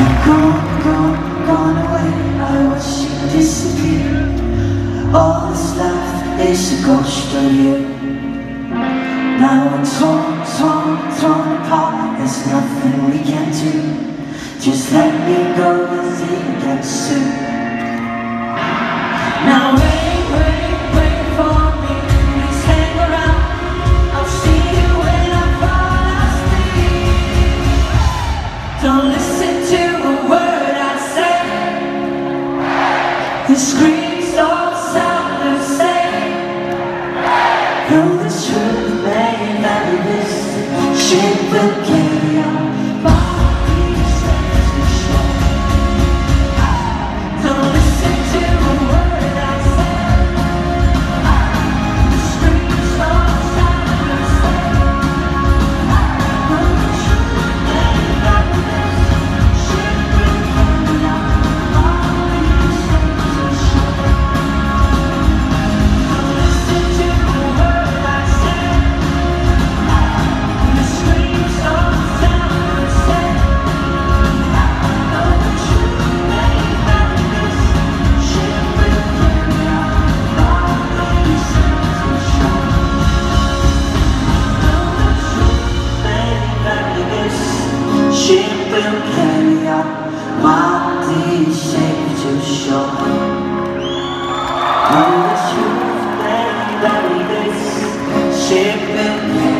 Gone, gone, gone away. I watch you disappear. All that's left is a ghost of you. Now we're torn, torn, torn apart. There's nothing we can do. Just let me go. You're ship